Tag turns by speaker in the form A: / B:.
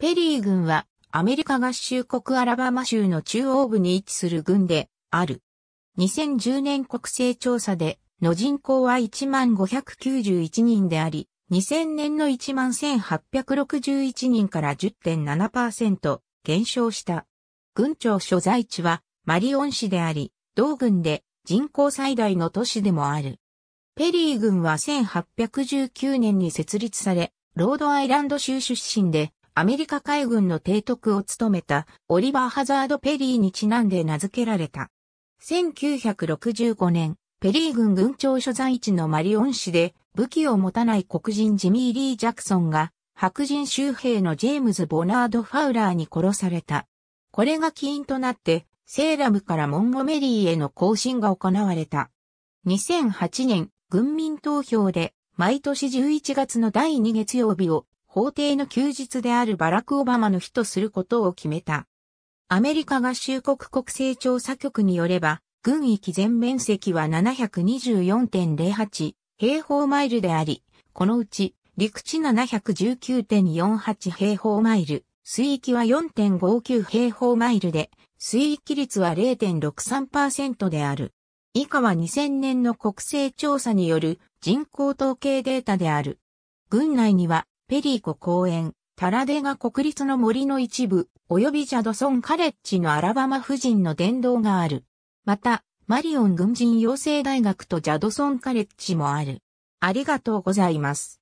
A: ペリー郡はアメリカ合衆国アラバマ州の中央部に位置する郡である。2010年国勢調査での人口は1591人であり、2000年の11,861人から10.7%減少した。郡庁所在地はマリオン市であり、同郡で人口最大の都市でもある。ペリー郡は1819年に設立され、ロードアイランド州出身で、アメリカ海軍の提督を務めたオリバー・ハザード・ペリーにちなんで名付けられた。1965年、ペリー軍軍庁所在地のマリオン市で武器を持たない黒人ジミー・リー・ジャクソンが白人州兵のジェームズ・ボナード・ファウラーに殺された。これが起因となってセーラムからモンゴメリーへの行進が行われた。2008年、軍民投票で毎年11月の第2月曜日を法定の休日であるバラク・オバマの日とすることを決めた。アメリカ合衆国国勢調査局によれば、軍域全面積は724.08平方マイルであり、このうち陸地719.48平方マイル、水域は4.59平方マイルで、水域率は0.63%である。以下は2000年の国勢調査による人口統計データである。軍内にはペリーコ公園、タラデガ国立の森の一部、及びジャドソンカレッジのアラバマ夫人の殿堂がある。また、マリオン軍人養成大学とジャドソンカレッジもある。ありがとうございます。